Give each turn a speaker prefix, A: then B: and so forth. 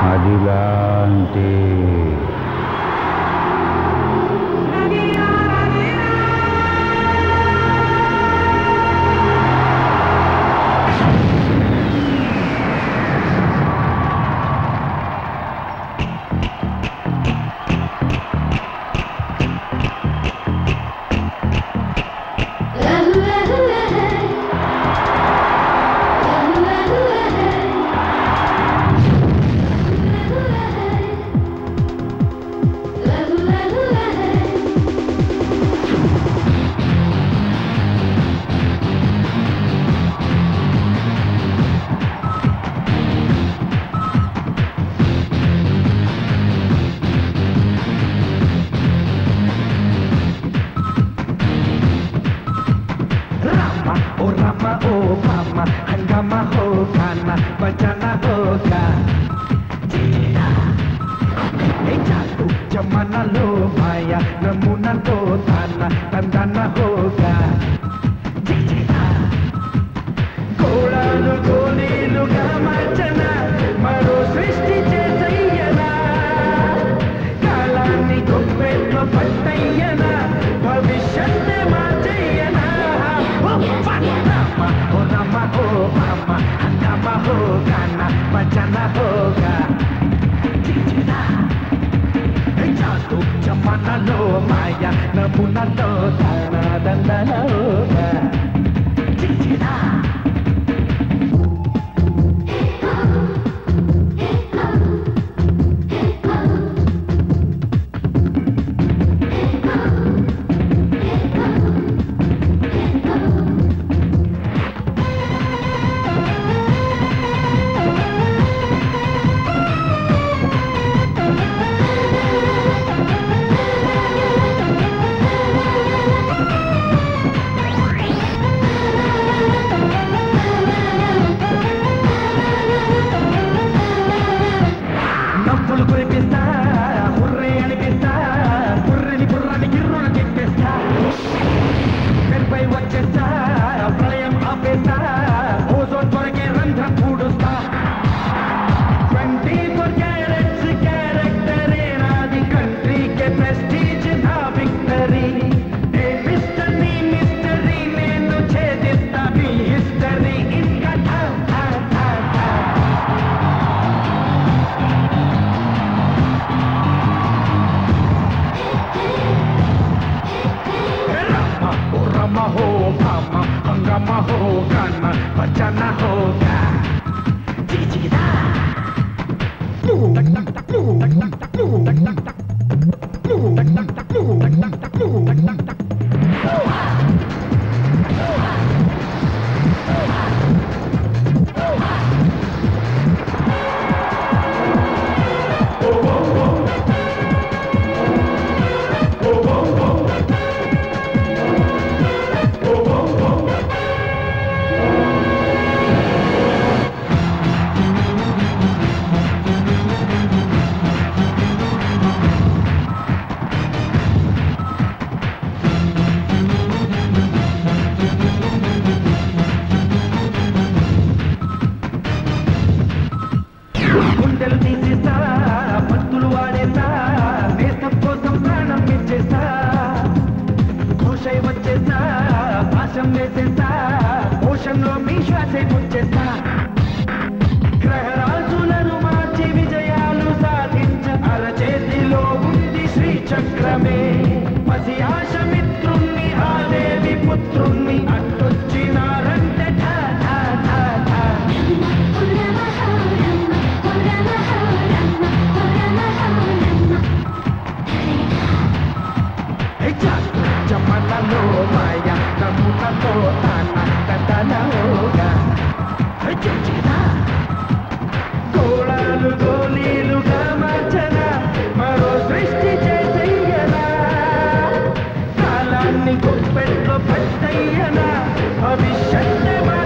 A: adelante. हंगामा होगा ना बचाना होगा जीना ए जादू जमाना लो माया नमूना तो थाना तंदाना होगा जीना కోడాలు గోలీలుగా మార్చన మరో సృష్టి చేసయ్యనా కాలాన్ని గొప్పెట్లో పట్టయ్యనా భవిష్యత్తే మార్చయ్యనా ఓ రామ ఓ రామ ఓ మామ హంగామా హోగా నా భజన హోగా చిచిరా జాతు జమానలో మాయ నమునతో తన దందన పై వచ్చేసా मामा हंगामा होगा ना बचाना होगा जी जी दा ఘోషై వచ్చేస్తా భాషం వేసేస్తా ఓషంలో మీ శ్వాసే వచ్చేస్తా فاجتينا فبالشد ما